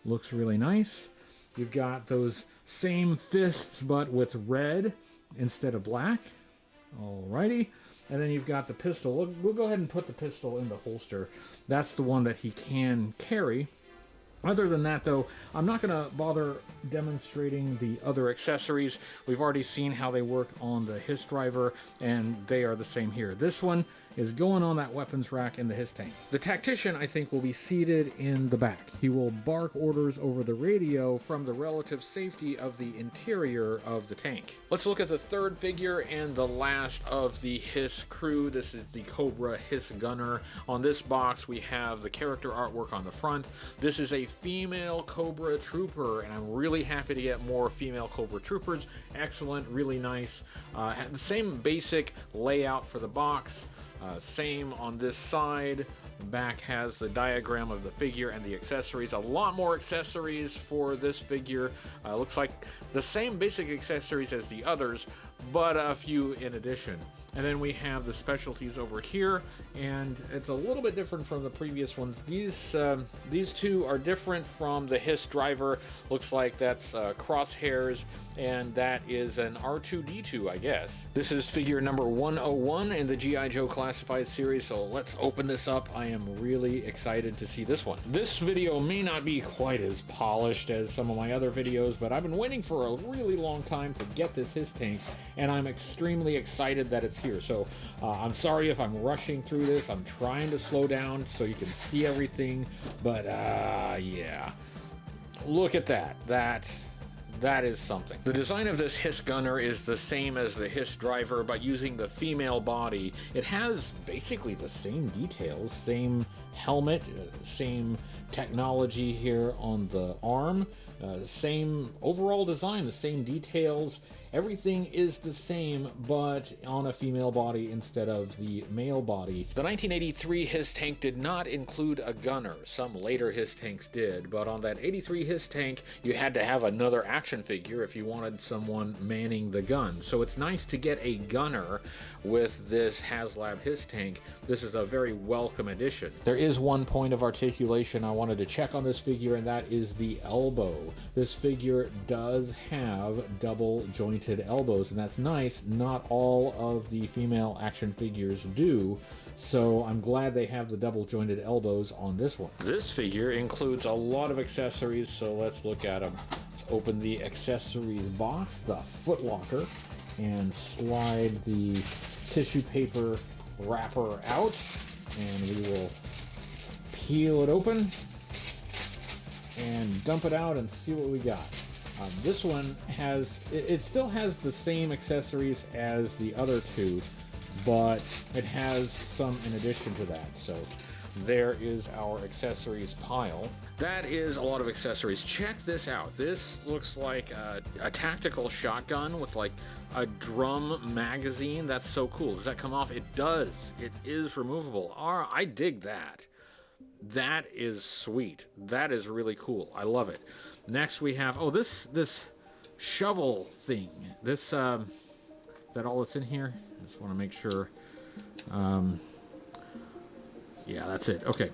Looks really nice. You've got those same fists, but with red instead of black. Alrighty. And then you've got the pistol. We'll, we'll, go ahead and put the pistol in the holster. That's the one that he can carry. Other than that, though, I'm not going to bother demonstrating the other accessories. We've already seen how they work on the Hiss driver, and they are the same here. This one is going on that weapons rack in the Hiss tank. The tactician, I think, will be seated in the back. He will bark orders over the radio from the relative safety of the interior of the tank. Let's look at the third figure and the last of the Hiss crew. This is the Cobra Hiss Gunner. On this box, we have the character artwork on the front. This is a female Cobra Trooper, and I'm really happy to get more female Cobra Troopers. Excellent, really nice. Uh, the same basic layout for the box. Uh, same on this side. Back has the diagram of the figure and the accessories. A lot more accessories for this figure. Uh, looks like the same basic accessories as the others, but a few in addition. And then we have the specialties over here, and it's a little bit different from the previous ones. These um, these two are different from the Hiss driver. Looks like that's uh, crosshairs, and that is an R2-D2, I guess. This is figure number 101 in the G.I. Joe Classified series, so let's open this up. I am really excited to see this one. This video may not be quite as polished as some of my other videos, but I've been waiting for a really long time to get this Hiss tank, and I'm extremely excited that it's here. So uh, I'm sorry if I'm rushing through this. I'm trying to slow down so you can see everything. But uh, yeah, look at that. That that is something. The design of this Hiss gunner is the same as the Hiss driver, but using the female body. It has basically the same details, same helmet, uh, same technology here on the arm, uh, same overall design, the same details, Everything is the same, but on a female body instead of the male body. The 1983 HISS tank did not include a gunner. Some later HISS tanks did, but on that 83 HISS tank, you had to have another action figure if you wanted someone manning the gun. So it's nice to get a gunner with this HasLab HISS tank. This is a very welcome addition. There is one point of articulation I wanted to check on this figure, and that is the elbow. This figure does have double jointed elbows, and that's nice. Not all of the female action figures do, so I'm glad they have the double jointed elbows on this one. This figure includes a lot of accessories, so let's look at them. Let's open the accessories box, the footlocker, and slide the tissue paper wrapper out, and we will peel it open and dump it out and see what we got. Um, this one has, it, it, still has the same accessories as the other two, but it has some in addition to that. So there is our accessories pile. That is a lot of accessories. Check this out. This looks like a, a tactical shotgun with like a drum magazine. That's so cool. Does that come off? It does. It is removable. Ah, I dig that. That is sweet. That is really cool. I love it. Next we have, oh, this this shovel thing. This, um, is that all that's in here? I just want to make sure. Um, yeah, that's it. Okay.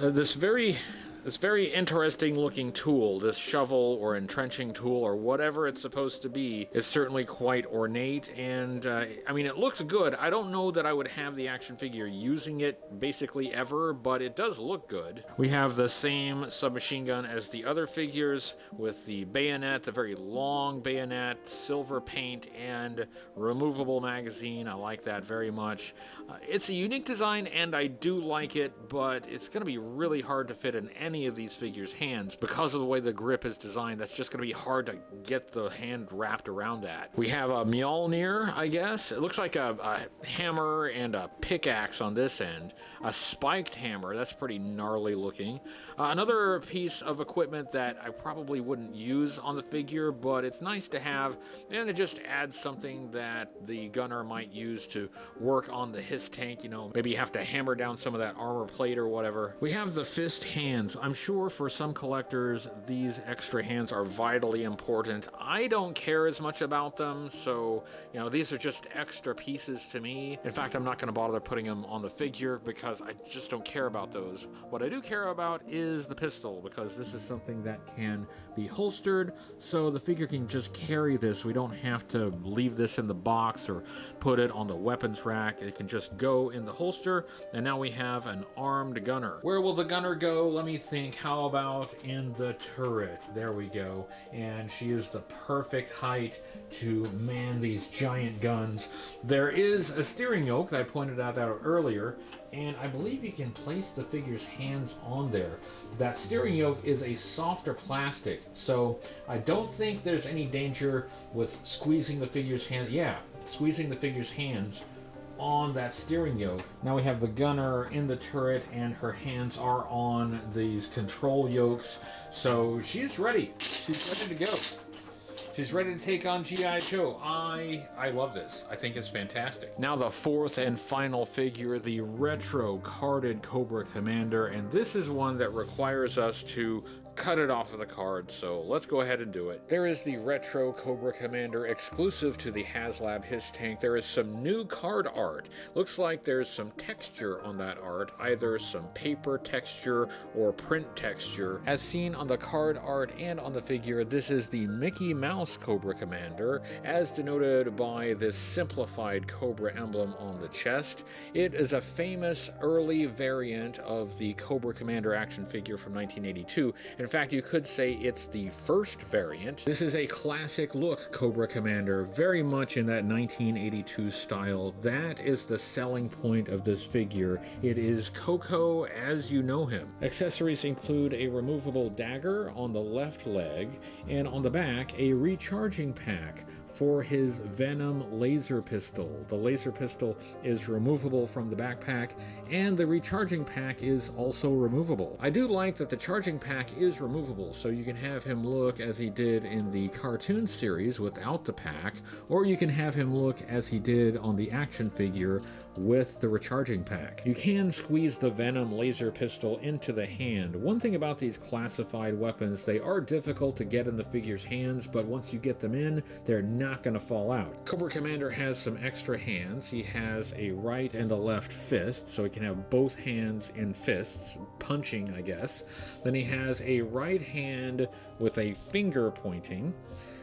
Uh, this very This very interesting looking tool, this shovel or entrenching tool or whatever it's supposed to be, is certainly quite ornate and uh, I mean it looks good. I don't know that I would have the action figure using it basically ever, but it does look good. We have the same submachine gun as the other figures with the bayonet, the very long bayonet, silver paint, and removable magazine. I like that very much. Uh, it's a unique design and I do like it, but it's going to be really hard to fit in any of these figures' hands because of the way the grip is designed. That's just going to be hard to get the hand wrapped around that. We have a Mjolnir, I guess. It looks like a, a hammer and a pickaxe on this end. A spiked hammer. That's pretty gnarly looking. Uh, another piece of equipment that I probably wouldn't use on the figure, but it's nice to have, and it just adds something that the gunner might use to work on the HISS tank. You know, maybe you have to hammer down some of that armor plate or whatever. We have the fist hands. I'm sure for some collectors, these extra hands are vitally important. I don't care as much about them, so, you know, these are just extra pieces to me. In fact, I'm not going to bother putting them on the figure because I just don't care about those. What I do care about is the pistol, because this is something that can be holstered, so the figure can just carry this. We don't have to leave this in the box or put it on the weapons rack. It can just go in the holster, and now we have an armed gunner. Where will the gunner go? Let me think, how about in the turret? There we go. And she is the perfect height to man these giant guns. There is a steering yoke that I pointed out that earlier, and I believe you can place the figure's hands on there. That steering yoke is a softer plastic, so I don't think there's any danger with squeezing the figure's hand. Yeah, squeezing the figure's hands on that steering yoke. Now we have the gunner in the turret and her hands are on these control yokes. So she's ready. She's ready to go. She's ready to take on G.I. Joe. I I love this. I think it's fantastic. Now the fourth and final figure, the retro carded Cobra Commander, and this is one that requires us to cut it off of the card, so let's go ahead and do it. There is the Retro Cobra Commander exclusive to the HasLab HISS tank. There is some new card art. Looks like there's some texture on that art, either some paper texture or print texture. As seen on the card art and on the figure, this is the Mickey Mouse Cobra Commander, as denoted by this simplified Cobra emblem on the chest. It is a famous early variant of the Cobra Commander action figure from 1982. In fact, you could say it's the first variant. This is a classic look Cobra Commander, very much in that 1982 style. That is the selling point of this figure. It is Coco as you know him. Accessories include a removable dagger on the left leg, and on the back, a recharging pack for his Venom laser pistol. The laser pistol is removable from the backpack, and the recharging pack is also removable. I do like that the charging pack is removable, so you can have him look as he did in the cartoon series without the pack, or you can have him look as he did on the action figure with the recharging pack. You can squeeze the Venom laser pistol into the hand. One thing about these classified weapons, they are difficult to get in the figure's hands, but once you get them in, they're not going to fall out. Cobra Commander has some extra hands. He has a right and a left fist, so he can have both hands in fists, punching, I guess. Then he has a right hand with a finger pointing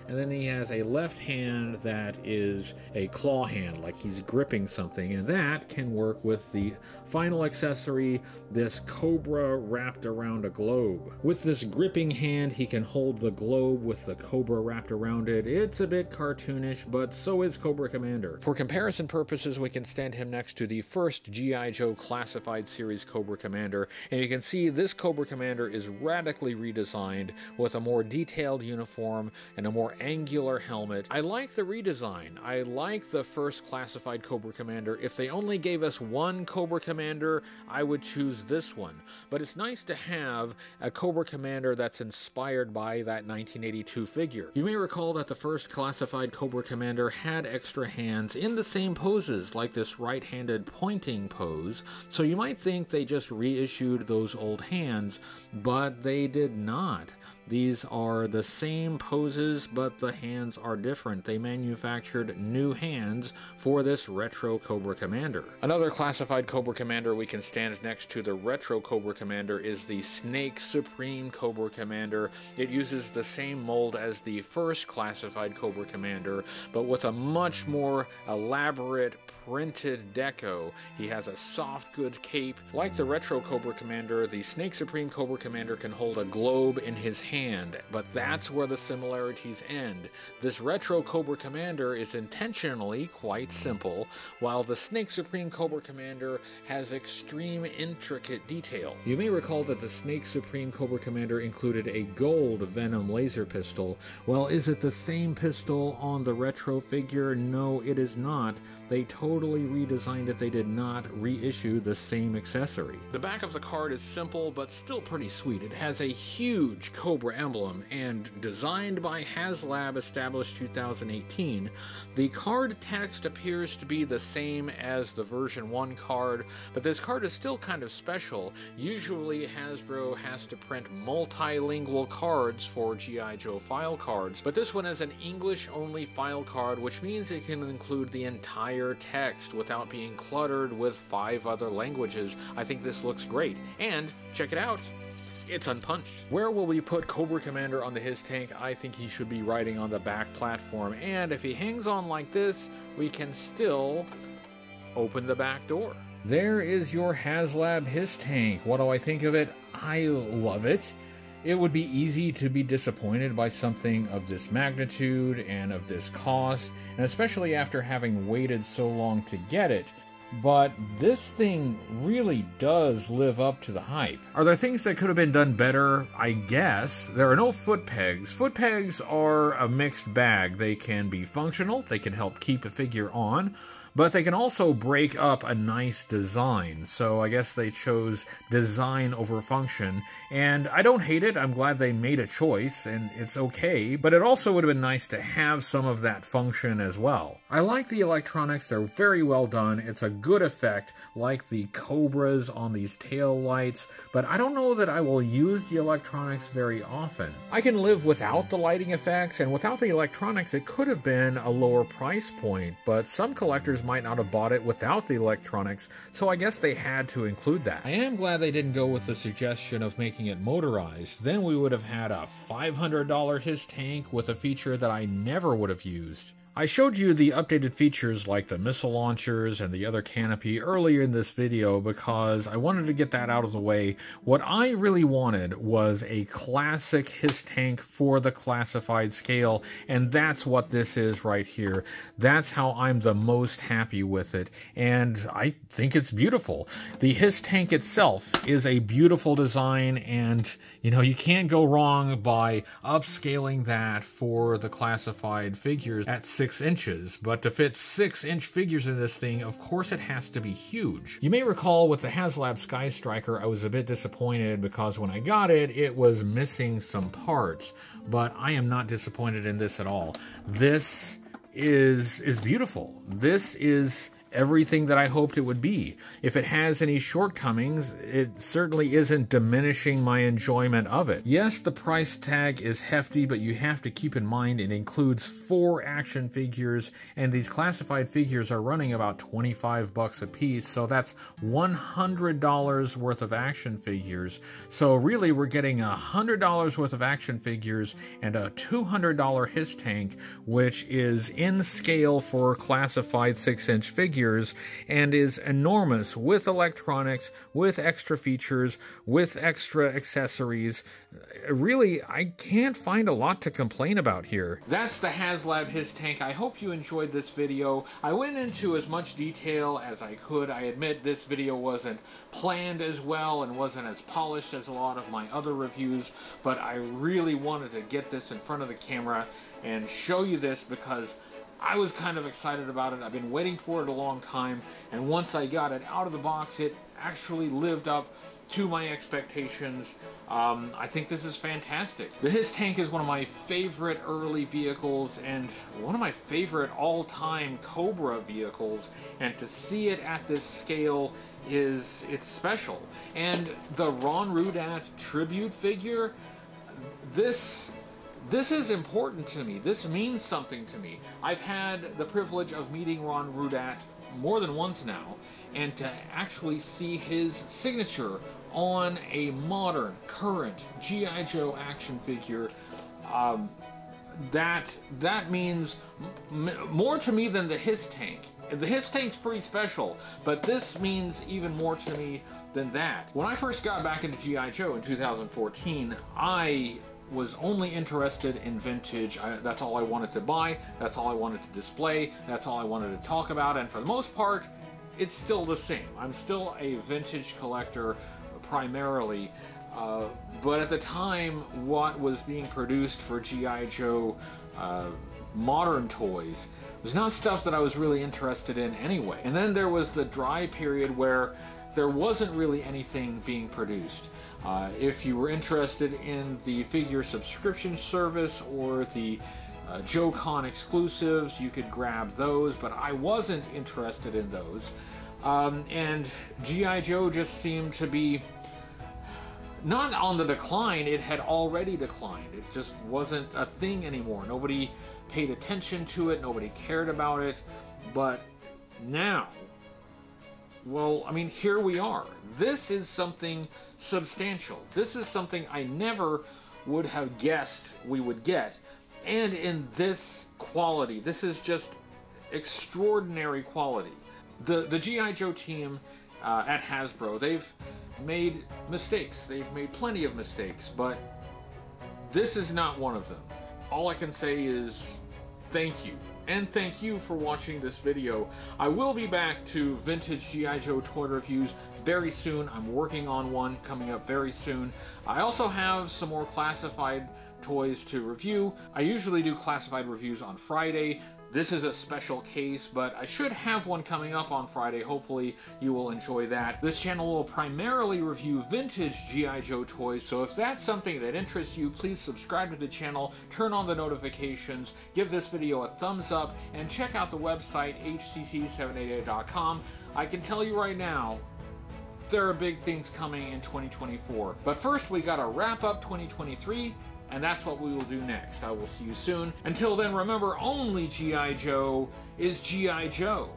and then he has a left hand that is a claw hand, like he's gripping something, and that can work with the final accessory, this cobra wrapped around a globe. With this gripping hand, he can hold the globe with the cobra wrapped around it. It's a bit cartoonish, but so is Cobra Commander. For comparison purposes, we can stand him next to the first G.I. Joe Classified Series Cobra Commander, and you can see this Cobra Commander is radically redesigned with a more detailed uniform and a more angular helmet. I like the redesign. I like the first classified Cobra Commander. If they only gave us one Cobra Commander, I would choose this one. But it's nice to have a Cobra Commander that's inspired by that 1982 figure. You may recall that the first classified Cobra Commander had extra hands in the same poses, like this right-handed pointing pose, so you might think they just reissued those old hands, but they did not. These are the same poses, but the hands are different. They manufactured new hands for this retro Cobra Commander. Another classified Cobra Commander we can stand next to the retro Cobra Commander is the Snake Supreme Cobra Commander. It uses the same mold as the first classified Cobra Commander, but with a much more elaborate printed deco. He has a soft, good cape. Like the retro Cobra Commander, the Snake Supreme Cobra Commander can hold a globe in his hand, but that's where the similarities end. This retro Cobra Commander is intentionally quite simple, while the Snake Supreme Cobra Commander has extreme intricate detail. You may recall that the Snake Supreme Cobra Commander included a gold Venom laser pistol. Well, is it the same pistol on the retro figure? No, it is not. They totally redesigned it, they did not reissue the same accessory. The back of the card is simple, but still pretty sweet. It has a huge Cobra emblem, and designed by HasLab, established 2018, the card text appears to be the same as the version 1 card, but this card is still kind of special. Usually Hasbro has to print multilingual cards for G.I. Joe file cards, but this one is an English-only file card, which means it can include the entire entire text without being cluttered with five other languages. I think this looks great. And check it out. It's unpunched. Where will we put Cobra Commander on the HISS tank? I think he should be riding on the back platform. And if he hangs on like this, we can still open the back door. There is your HasLab HISS tank. What do I think of it? I love it. It would be easy to be disappointed by something of this magnitude and of this cost, and especially after having waited so long to get it. But this thing really does live up to the hype. Are there things that could have been done better? I guess. There are no foot pegs. Foot pegs are a mixed bag. They can be functional, they can help keep a figure on, but they can also break up a nice design. So I guess they chose design over function. And I don't hate it. I'm glad they made a choice, and it's okay. But it also would have been nice to have some of that function as well. I like the electronics. They're very well done. It's a good effect, like the Cobras on these tail lights. But I don't know that I will use the electronics very often. I can live without the lighting effects, and without the electronics, it could have been a lower price point. But some collectors might not have bought it without the electronics, so I guess they had to include that. I am glad they didn't go with the suggestion of making it motorized. Then we would have had a $500 HISS tank with a feature that I never would have used. I showed you the updated features like the missile launchers and the other canopy earlier in this video because I wanted to get that out of the way. What I really wanted was a classic HISS tank for the classified scale, and that's what this is right here. That's how I'm the most happy with it, and I think it's beautiful. The HISS tank itself is a beautiful design, and you know, you can't go wrong by upscaling that for the classified figures at 6 six inches, but to fit six inch figures in this thing, of course it has to be huge. You may recall with the HasLab Sky Striker, I was a bit disappointed because when I got it, it was missing some parts, but I am not disappointed in this at all. This is is beautiful. This is everything that I hoped it would be. If it has any shortcomings, it certainly isn't diminishing my enjoyment of it. Yes, the price tag is hefty, but you have to keep in mind it includes four action figures, and these classified figures are running about 25 bucks a piece, so that's $100 worth of action figures. So really, we're getting $100 worth of action figures and a $200 HISS tank, which is in scale for classified 6-inch figures years and is enormous with electronics, with extra features, with extra accessories. Really, I can't find a lot to complain about here. That's the HasLab HISS Tank. I hope you enjoyed this video. I went into as much detail as I could. I admit this video wasn't planned as well and wasn't as polished as a lot of my other reviews, but I really wanted to get this in front of the camera and show you this because I was kind of excited about it. I've been waiting for it a long time, and once I got it out of the box, it actually lived up to my expectations. Um, I think this is fantastic. The HISS tank is one of my favorite early vehicles and one of my favorite all-time Cobra vehicles, and to see it at this scale is it's special. And the Ron Rudat tribute figure, this this is important to me. This means something to me. I've had the privilege of meeting Ron Rudat more than once now, and to actually see his signature on a modern, current G.I. Joe action figure, um, that that means more to me than the HISS tank. The HISS tank's pretty special, but this means even more to me than that. When I first got back into G.I. Joe in 2014, I was only interested in vintage. I, that's all I wanted to buy. That's all I wanted to display. That's all I wanted to talk about. And for the most part, it's still the same. I'm still a vintage collector primarily. Uh, but at the time, what was being produced for G.I. Joe uh, modern toys was not stuff that I was really interested in anyway. And then there was the dry period where there wasn't really anything being produced. Uh, if you were interested in the figure subscription service or the uh, JoeCon exclusives, you could grab those, but I wasn't interested in those. Um, and G.I. Joe just seemed to be not on the decline, it had already declined. It just wasn't a thing anymore. Nobody paid attention to it, nobody cared about it. But now, well, I mean, here we are. This is something substantial. This is something I never would have guessed we would get. And in this quality, this is just extraordinary quality. The, the G.I. Joe team uh, at Hasbro, they've made mistakes. They've made plenty of mistakes, but this is not one of them. All I can say is thank you. And thank you for watching this video. I will be back to vintage G.I. Joe toy reviews very soon. I'm working on one coming up very soon. I also have some more classified toys to review. I usually do classified reviews on Friday. This is a special case, but I should have one coming up on Friday. Hopefully you will enjoy that. This channel will primarily review vintage G.I. Joe toys, so if that's something that interests you, please subscribe to the channel, turn on the notifications, give this video a thumbs up, and check out the website hcc788.com. I can tell you right now, there are big things coming in 2024. But first, we gotta wrap up 2023 and that's what we will do next. I will see you soon. Until then, remember, only G.I. Joe is G.I. Joe.